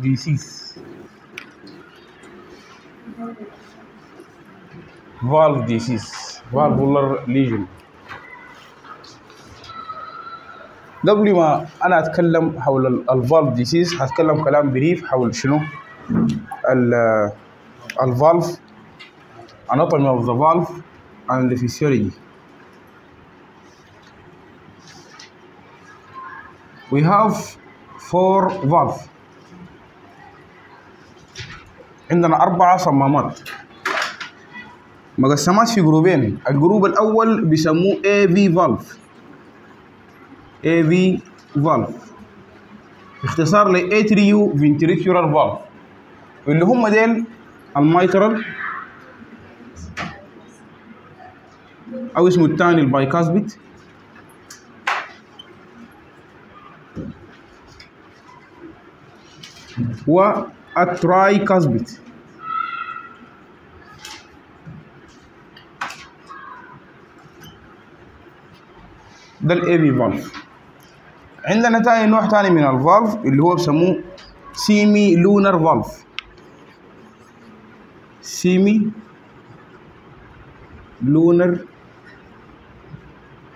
disease valve disease valvular lesion قبل ما أنا اتكلم حول ال valve disease هتكلم كلام brief حول شنو ال- ال valve anatomy of the valve and the physiology we have four valve عندنا أربعة صمامات. مقسمات في جروبين. ال group الأول بيسموه AV valve. AV valve. اختصار ل Atrial Ventricular Valve. اللي هم ديل ال mitral أو اسمه الثاني ال bicuspid وال tricuspid ده ال AV valve عندنا تاني نوع تاني من ال valve اللي هو بسموه semilunar valve semilunar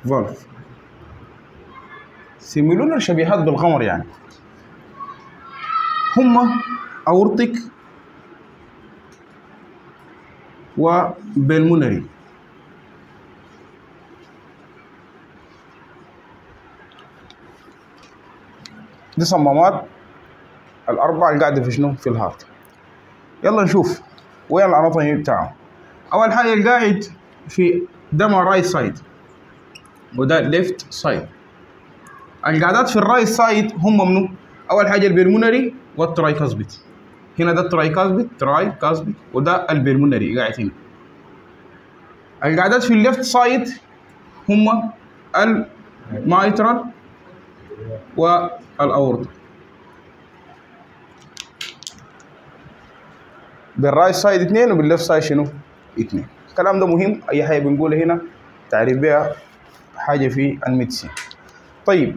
valve semilunar شبيهات بالقمر يعني. هم aortic و pulmonary دي صمامات الأربعة اللي قاعدة في شنو؟ في ال heart. يلا نشوف وين ال anatomy بتاعه أول حاجة القاعد في دم right side وده left side القعدات في ال right side هم منو؟ أول حاجة البلمونري والترايكاسبيت هنا ده الترايكاسبيت ترايكاسبيت وده البلمونري قاعد هنا. القعدات في ال left side هم ال mitral وال aorta بال right side اثنين وبال left side شنو؟ اثنين. الكلام ده مهم أي حاجة بنقولها هنا تعرف بها حاجة في ال medicine. طيب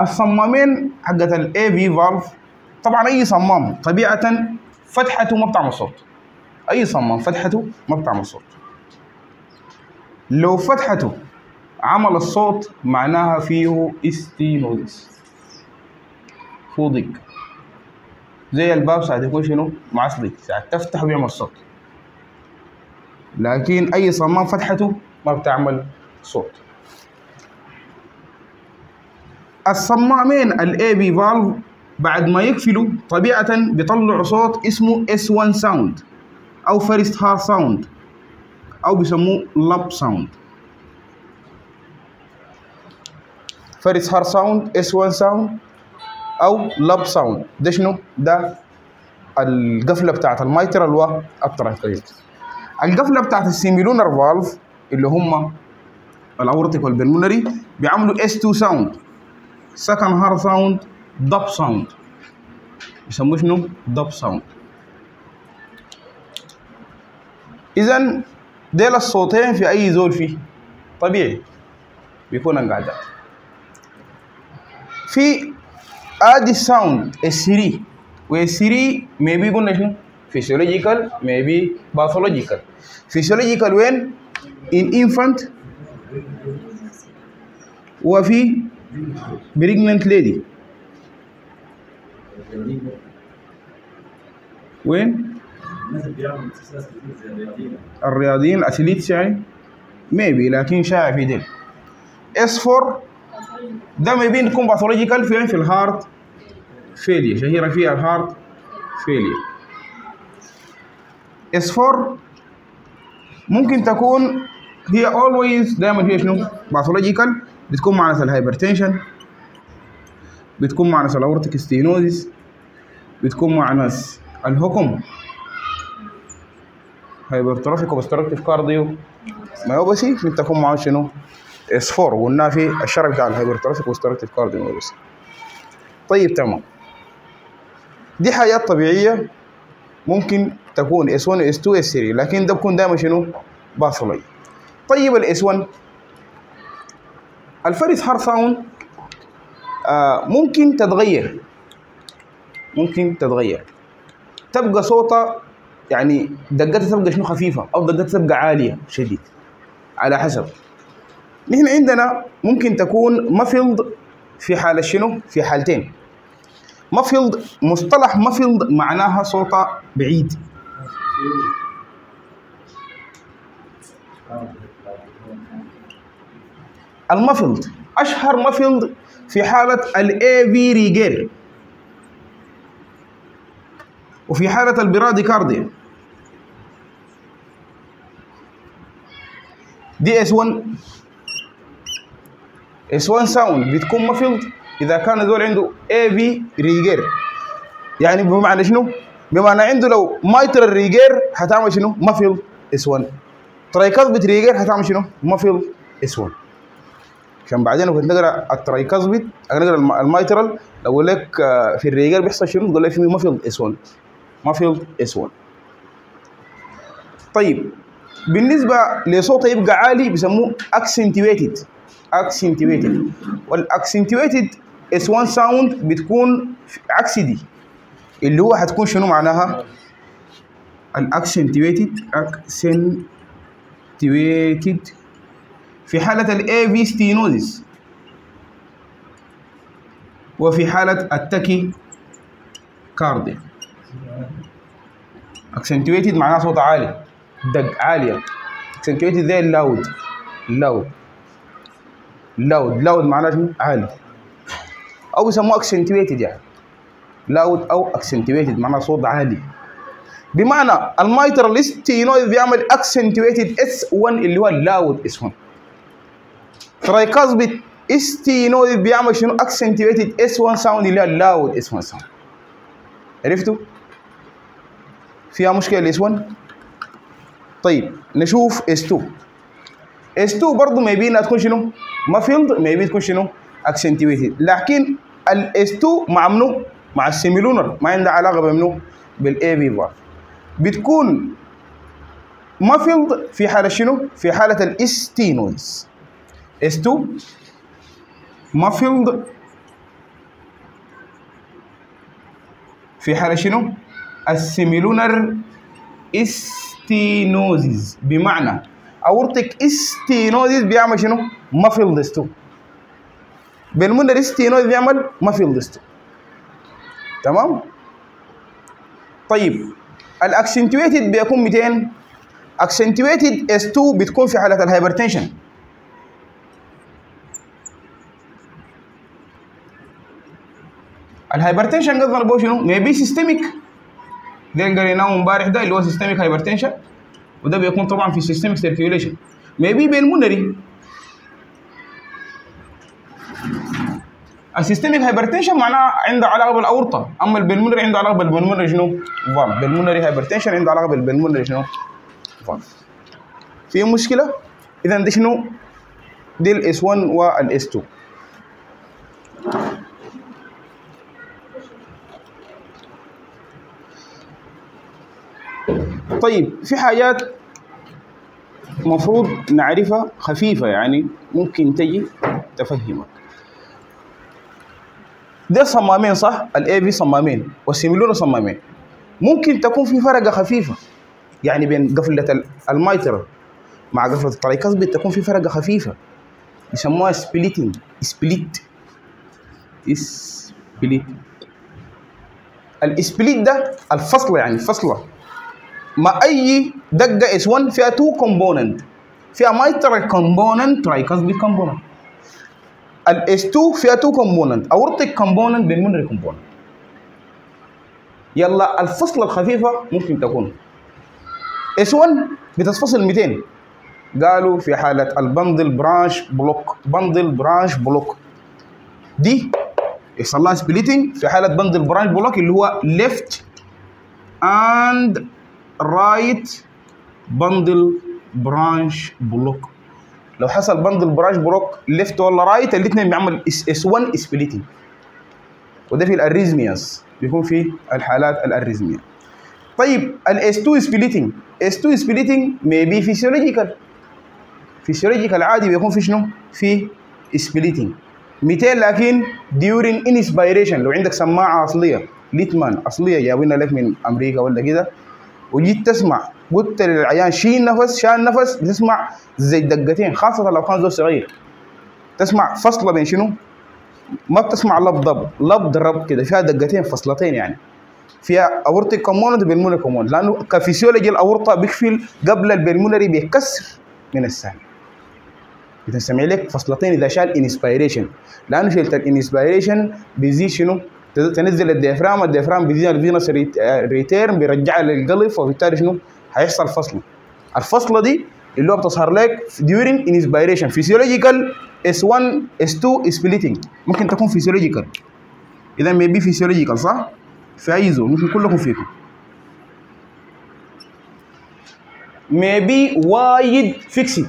الصمامين حقت ال AV valve طبعا أي صمام طبيعه فتحته ما بتعمل صوت. أي صمام فتحته ما بتعمل صوت. لو فتحته عمل الصوت معناها فيه stenosis. فيه ضيق زي الباب ساعة يكون شنو؟ معصلج. ساعة تفتح بيعمل صوت. لكن أي صمام فتحته ما بتعمل صوت. الصمامين ال AV valve بعد ما يقفلوا طبيعة بيطلعوا صوت اسمه S1 sound أو first heart sound أو بيسموه lub sound first heart sound S 1 sound أو lub sound ده شنو؟ ده القفلة بتاعت ال mitral وال tricuspid القفلة بتاعت ال semilunar valve اللي هم ال aortic وال pulmonary بيعملوا S 2 sound second heart sound dub sound يسموه شنو؟ dub sound اذا ديل الصوتين في اي زول فيه طبيعي بيكون انقعدات في ادي ال sound ال three وال three maybe قلنا شنو physiological maybe pathological physiological وين in infant وفي pregnant وين؟ الرياضيين. ال athletes يعني maybe لكن شائع في ديل S 4 ده maybe يكون pathological فين في ال heart failure شهيرة فيها ال heart failure S 4 ممكن تكون هي always دائما هي شنو؟ pathological بتكون مع ناس ال hypertension بتكون مع ناس ال aortic stenosis بتكون مع ناس. ال HOCM hypertrophic obstructive cardiomyopathy ممكن تكون معاه شنو؟ 4 قلنا في الشرح بتاع ال hypertrophic obstructive cardio بس طيب تمام. دي حاجات طبيعية ممكن تكون S 1 S 2 S 3 لكن ده بكون دائما شنو؟ pathology. طيب ال S 1 ال first heart sound آه ممكن تتغير. ممكن تتغير. تبقى صوتها يعني دقتها تبقى شنو خفيفة أو دقتها تبقى عالية شديد. على حسب. نحن عندنا ممكن تكون muffled في حالة شنو؟ في حالتين. muffled مصطلح muffled معناها صوتها بعيد. ال muffled أشهر muffled في حالة ال AV regurge وفي حالة ال bradycardia دي S 1 S 1 sound بتكون muffled إذا كان الزول عنده AV regurge يعني بمعنى شنو؟ بمعنى عنده لو mitral regurge حتعمل شنو؟ muffled S 1 tricuspid regurge حتعمل شنو؟ muffled S 1 عشان بعدين لو نقرأ ال tricuspid نقرأ ال mitral لو أقول لك في ال regurge بيحصل شنو؟ تقول لك في muffled S 1 muffled S 1 طيب بالنسبة لصوته يبقى عالي بيسموه accentuated. accentuated. وال accentuated S 1 sound بتكون عكس دي اللي هو حتكون شنو معناها؟ ال accentuated accentuated. في حالة ال AV stenosis وفي حالة ال tachycardia accentuated معناها صوت عالي. دق عالية. Accentuated زي ال loud ال loud loud loud معناه شنو؟ عالي. أو بيسموه accentuated يعني. loud أو accentuated معناه صوت عالي. بمعنى ال mitral stenosis بيعمل accentuated S 1 اللي هو ال loud S 1 tricuspid stenosis بيعمل شنو؟ accentuated S 1 sound اللي هو ال loud S 1 sound عرفتوا؟ فيها مشكلة ال S 1 طيب نشوف S 2 S 2 برضه maybe إنها تكون شنو؟ muffled maybe تكون شنو؟ accentuated لكن ال S 2 مع منو؟ مع ال semilunar ما عندها علاقة بمنو؟ بال AV valve بتكون muffled في حالة شنو؟ في حالة ال stenosis S 2 muffled في حالة شنو؟ ال semilunar stenosis بمعنى aortic stenosis بيعمل شنو؟ muffled S2 pulmonary stenosis بيعمل muffled S2 تمام؟ طيب ال accentuated بيكون متين accentuated S2 بتكون في حالة ال hypertension ال hypertension قصدنا بو شنو؟ maybe systemic ده قريناه امبارح ده اللي هو systemic hypertension وده بيكون طبعا في systemic circulation maybe pulmonary ال systemic hypertension معناه عنده علاقة بالأورطة أما ال pulmonary عنده علاقة بال pulmonary شنو؟ valve pulmonary hypertension عنده علاقة بال pulmonary شنو؟ valve في مشكلة؟ اذا دي شنو؟ دي ال S1 وال S2 طيب في حاجات مفروض نعرفها خفيفة يعني ممكن تجي تفهمك. ده صمامين صح؟ ال AV صمامين وال semilunar صمامين. ممكن تكون في فرقة خفيفة يعني بين قفلة ال mitral مع قفلة ال tricuspid تكون في فرقة خفيفة يسموها splitting split split ال split ده الفصل يعني فصله مع أي دقة S1 فيها two component فيها mitral component tricuspid component ال S2 فيها two component aortic component pulmonary component يلا الفصل الخفيفة ممكن تكون. S1 بتتفصل متين قالوا في حالة ال bundle branch block bundle branch block دي يحصل لها splitting في حالة bundle branch block اللي هو left and right bundle branch block لو حصل bundle branch block left ولا right الاثنين بيعمل S1 splitting وده في ال arrhythmias. بيكون في الحالات ال arrhythmia. طيب ال S2 splitting S2 splitting maybe physiological physiological عادي بيكون في شنو؟ في سبليتنج 200 لكن during inspiration. لو عندك سماعة أصلية ليتمان أصلية جايبينها لك من أمريكا ولا كده. وجيت تسمع قلت للعيان شيل نفس شال نفس بتسمع زي دقتين خاصة لو كان زول صغير تسمع فصلة بين شنو؟ ما بتسمع lub dub lub dub كده فيها دقتين فصلتين يعني فيها aortic component pulmonary component لأنه كفسيولوجي الأورطة بيقفل قبل ال pulmonary بيكسر من الثاني إذا سمع لك فصلتين إذا شال inspiration لأنه شلت ال inspiration بيزيد شنو؟ تنزل ال diaphragm ال diaphragm بيزيد ال venous return بيرجعها للقلب وبالتالي شنو؟ هيحصل فصل. الفصلة دي اللي هو بتظهر لك during inspiration. Physiological S1 S2 splitting. ممكن تكون physiological. إذا maybe physiological صح؟ في أي زول ممكن كلكم فيكم. Maybe wide fixed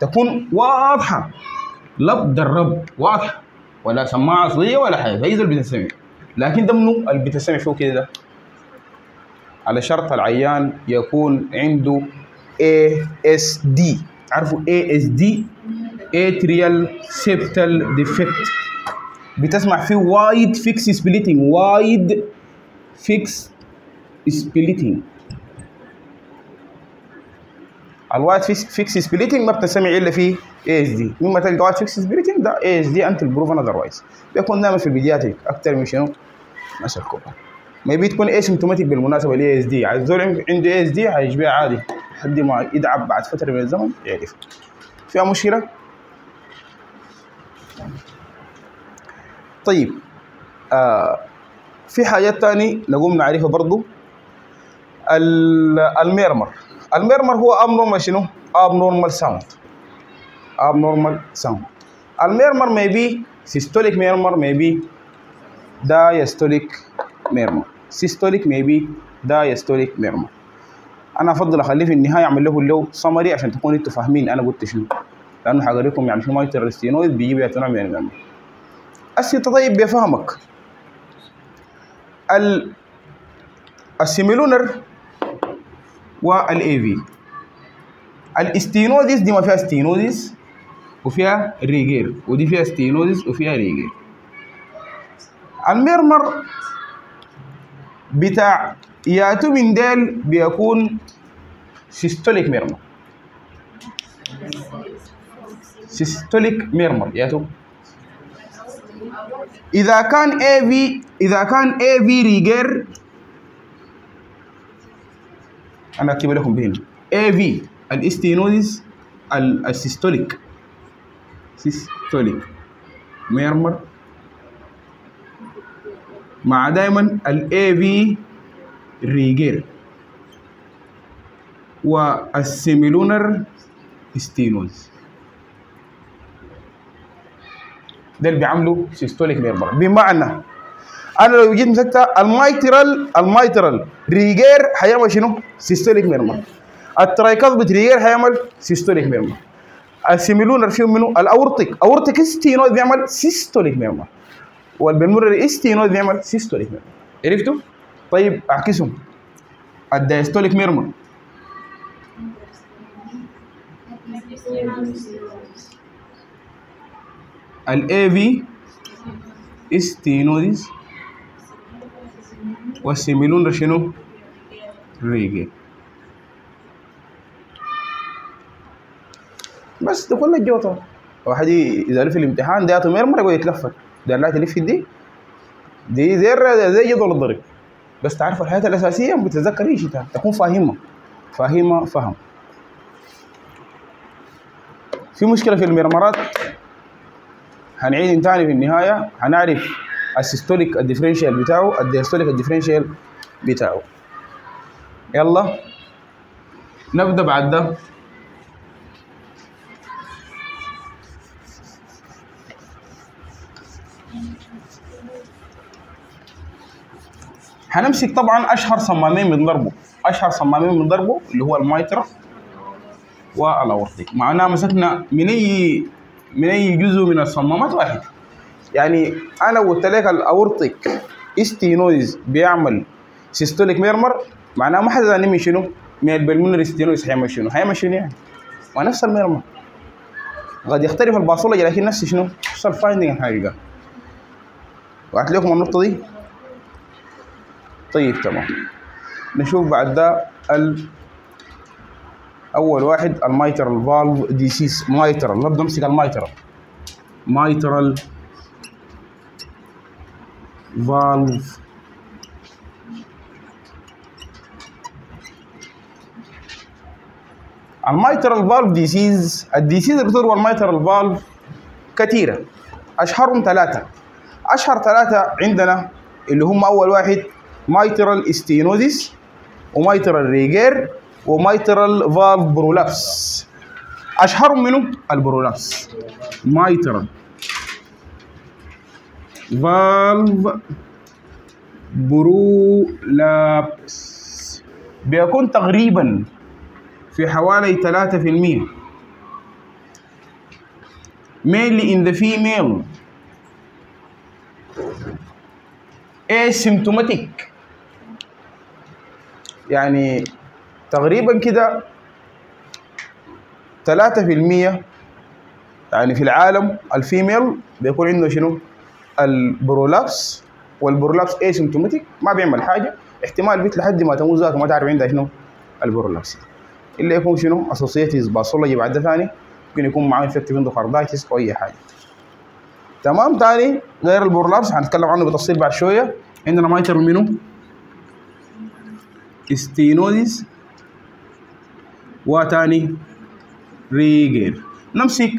تكون واضحة. lub dub واضحة. ولا سماعة اصليه ولا حاجة. زي اللي بتسمع لكن ده منو اللي بتسمع فيه كده ده؟ على شرط العيان يكون عنده ASD عارفوا ASD Atrial Septal Defect. بتسمع فيه wide fixed splitting wide fixed splitting ال wide fixed splitting ما بتسمع إلا في ASD مما تلقى wide fixed splitting ده ASD until proven otherwise بيكون دائما في ال pediatric أكثر من شنو؟ مثل كوبر maybe تكون asymptomatic بالمناسبة ال ASD عايز زول عنده ASD هيجبيها عادي. لحد ما يتعب بعد فترة من الزمن يعرف. فيها مشكلة؟ طيب آه في حاجات تاني نقوم نعرفها برضو. ال murmur. ال murmur هو abnormal شنو؟ abnormal sound. abnormal sound. ال murmur may be systolic murmur may be murmur systolic may be diastolic murmur أنا أفضل أخليه في النهاية أعمل له له سمري عشان تكونوا أنتوا فاهمين أنا قلت شنو. لأنه حقريكم يعني شو mitral stenosis بيجيب نوع من ال murmur أسي طيب بيفهمك. ال ال semilunar وال AV ال stenosis دي ما فيها stenosis وفيها regurg ودي فيها stenosis وفيها regurg ال murmur بتاع ياتو من ديل بيكون systolic murmur systolic murmur ياتو. إذا كان في إذا كان في regurg أنا اكتب لكم بهنا في ال stenosis ال systolic systolic murmur مع دائما ال AV regurg وال semilunar stenosis. ده اللي بيعملوا systolic murmur بمعنى أنا لو جيت مسكت ال mitral ال mitral regurge هيعمل شنو؟ systolic murmur ال tricuspid regurge هيعمل systolic murmur ال semilunar فيهم منو؟ ال aortic. aortic stenosis بيعمل systolic murmur وال pulmonary stenosis بيعمل systolic murmur عرفتوا؟ طيب اعكسهم ال diastolic murmur الاي في استينوديس والسيميلون شنو؟ ريجي بس كل الجوطة واحد اذا لف الامتحان ده يعطي مرمر يقعد يتلفت. ده لا تلف دي؟ دي زي زي جدول الضرب بس تعرف الحياة الأساسية بتتذكر إيش تكون فاهمها. فاهمها فهم. في مشكلة في ال murmurات. هنعيد تاني في النهاية. هنعرف ال systolic ال differential بتاعه ال diastolic ال differential بتاعه. يلا. نبدأ بعد ده. هنمسك طبعا أشهر صمامين بنضربه أشهر صمامين بنضربه اللي هو ال mitral وال aortic معناها مسكنا من اي من أي جزء من الصمامات واحد يعني أنا قلت لك ال aortic stenosis بيعمل systolic murmur معناه ما حدا من شنو؟ من ال pulmonary stenosis هيعمل شنو؟ هيعمل شنو يعني؟ ونفس ال murmur قد يختلف ال pathology لكن نفس شنو؟ نفس ال finding الحقيقة وقعت لكم النقطة دي طيب تمام. نشوف بعد ده ال أول واحد ال mitral valve disease mitral نبدأ نمسك ال mitral. mitral valve ال mitral valve disease ال disease اللي بتروى ال mitral valve كثيرة. أشهرهم ثلاثة. أشهر ثلاثة عندنا اللي هم أول واحد mitral stenosis و mitral regurge و mitral valve prolapse اشهرهم منه ال prolapse mitral valve prolapse بيكون تقريبا في حوالي 3% mainly in the female. Asymptomatic. يعني تقريبا كده 3% يعني في العالم ال female بيكون عنده شنو؟ ال prolapse وال prolapse asymptomatic ما بيعمل حاجة احتمال بيت لحد ما تموت ذاته ما تعرف عندها شنو؟ ال prolapse إلا يكون شنو؟ associated pathology بعد ثاني ممكن يكون معاه infective endocarditis أو أي حاجة تمام تاني غير ال prolapse هنتكلم عنه بتفصيل بعد شوية عندنا mitral منو؟ stenosis وتاني regurge نمسك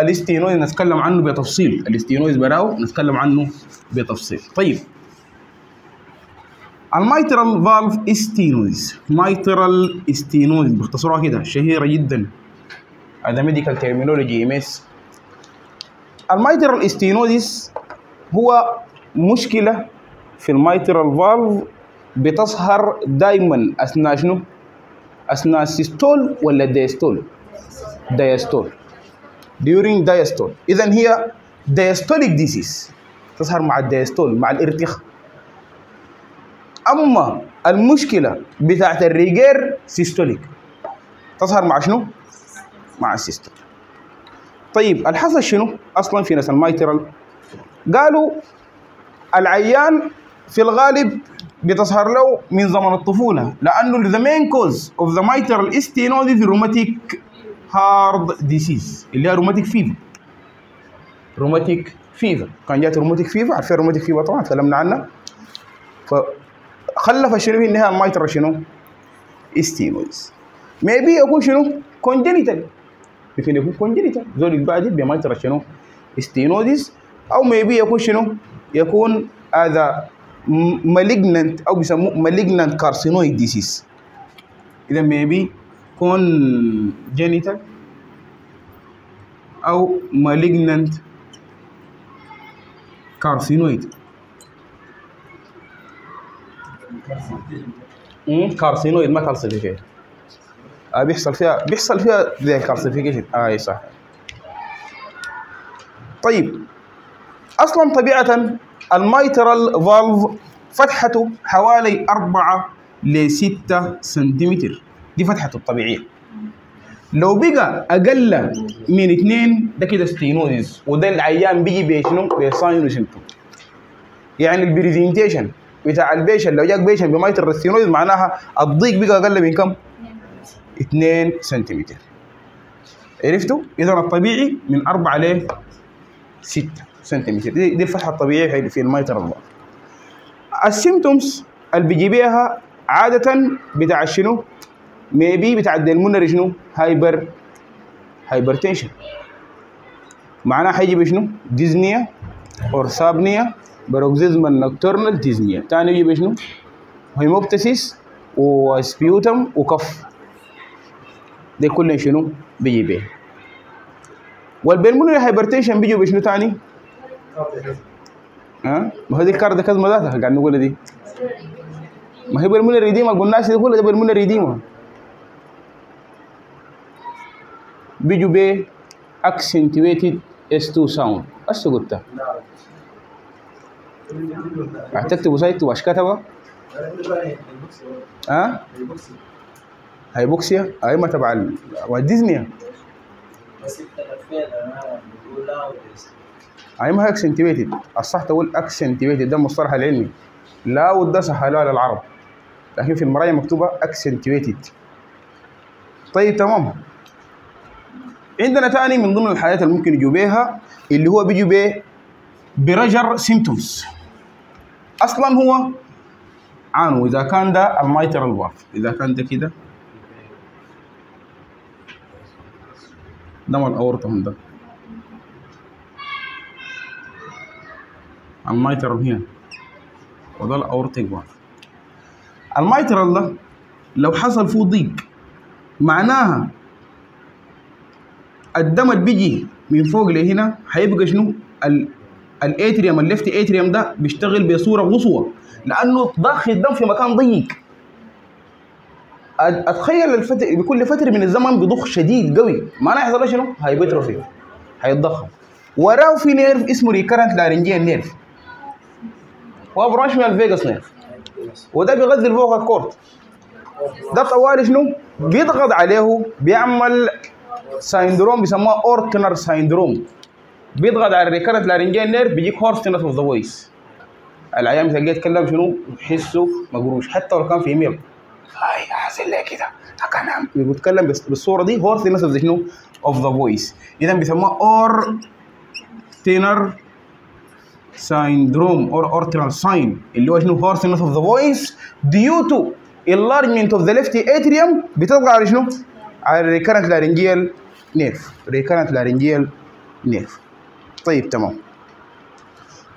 ال stenosis نتكلم عنه بتفصيل ال stenosis براو نتكلم عنه بتفصيل طيب ال mitral valve stenosis mitral stenosis باختصارها كده شهيرة جدا هذا medical terminology MS ال mitral stenosis هو مشكلة في ال mitral valve بتظهر دائما أثناء شنو؟ أثناء ال systole ولا ال diastole؟ diastole during diastole اذا هي diastolic disease تظهر مع ال diastole مع الارتخاء أما المشكلة بتاعت ال regurge systolic تظهر مع شنو؟ مع ال systole طيب الحصل شنو؟ أصلا في ناس ال mitral قالوا العيان في الغالب بتظهر له من زمن الطفولة لأنه the main cause of the mitral stenosis rheumatic heart disease اللي هي rheumatic fever rheumatic fever كان جات rheumatic fever عارفين rheumatic fever طبعا تكلمنا عنها فخلف شنو في النهاية ال mitral شنو؟ stenosis maybe يكون شنو؟ congenital يمكن يكون congenital زول يتولد ب mitral شنو؟ stenosis أو maybe يكون شنو؟ يكون هذا malignant أو بيسموه malignant carcinoid disease اذا maybe congenital أو malignant carcinoid. carcinoid ما calcification آه بيحصل فيها بيحصل فيها زي ال calcification آه اي صح طيب أصلا طبيعه ال mitral valve فتحته حوالي 4 ل 6 سنتيمتر دي فتحته الطبيعية لو بقى أقل من اثنين ده كده stenosis وده العيان بيجي بشنو؟ ب sign و symptom يعني ال presentation بتاع ال patient لو جاك patient ب mitral stenosis معناها الضيق بقى أقل من كم؟ 2 سنتيمتر عرفتوا؟ اذا الطبيعي من 4 ل 6 سنتيمتر دي, دي الفتحه الطبيعيه في ال mitral الضغط ال symptoms اللي بيجي بيها عادة بتاع شنو؟ ما هي بتعدي pulmonary شنو؟ hyper hypertension معناها حيجي بشنو؟ dyspnea orthopnea paroxysmal nocturnal dyspnea تاني يجي بشنو؟ hemoptysis و sputum و cough دي كلهم شنو؟ بيجي بيه وال pulmonary hypertension بيجوا بشنو تاني؟ ها؟ ما هو دي الكارد كازما ذاتها قاعد نقول دي. ما هي بالمونري ديما قلناش دي كلها ده بالمونري ديما بيجوا ب accentuated S2 sound. بس قلتها هتكتبوا سايت واش كتبه ها؟ هايبوكسيا؟ ايما تبع ال- ديزني ايما هي accentuated الصح تقول accentuated ده المصطلح العلمي. لا وده سهلوها للعرب لكن في المرايا مكتوبة accentuated. طيب تمام. عندنا تاني من ضمن الحاجات اللي ممكن يجوا بيها اللي هو بيجوا بيه pressure symptoms أصلا هو عانوا. إذا كان ده ال mitral valve إذا كان ده كده. ده ما الاورطه من ده. ال mitral هنا. وده ال aortic valve ال mitral ده لو حصل فيه ضيق معناها الدم اللي بيجي من فوق لهنا هيبقى شنو؟ ال ال atrium ال left atrium ده بيشتغل بصورة قصوى لأنه ضخ الدم في مكان ضيق. أتخيل الفتر بكل فترة من الزمن بضخ شديد قوي معناه يحصل شنو؟ hypertrophy هيتضخم. وراه في nerve اسمه recurrent laryngeal nerve هو branch من ال vagus nerve وده بيغذي ال vocal cord ده طوالي شنو؟ بيضغط عليه بيعمل syndrome بيسموها Ortner syndrome بيضغط على ال recurrent laryngeal nerve بيجيك hoarseness of the voice العيان بتلاقيه يتكلم شنو؟ يحسه مقروش. حتى لو كان في إيميل. هاي حاصل لي كده. كان بيتكلم بالصورة دي hoarseness of شنو؟ of the voice اذا بيسموها Ortner syndrome or Ortner's sign. اللي هو شنو hoarseness of the voice due to enlargement of the left atrium. بتضغط على شنو؟ على recurrent laryngeal nerve. recurrent laryngeal nerve. طيب تمام.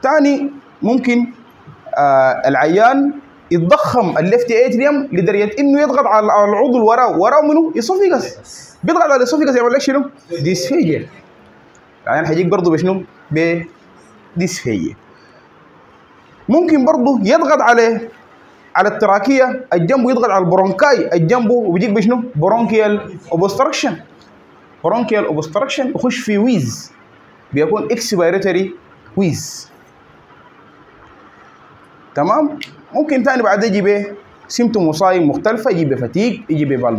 تاني ممكن آه العيان يتضخم ال left atrium لدرجة إنه يضغط على العضو اللي وراه. وراه منه esophagus بيضغط على ال esophagus يعمل لك شنو؟ dysphagia العيان هيجيك برضه بشنو؟ ب dysphagia ممكن برضه يضغط على على ال trachea الجنب يضغط على ال bronchi الجنب وبيجيك بشنو؟ bronchial obstruction برونكيال اوبستراكشن يخش في ويز بيكون اكسبيريتوري ويز تمام؟ ممكن تاني بعد يجي به سيمتوم وصايم مختلفة يجي بفتيق يجي بفالف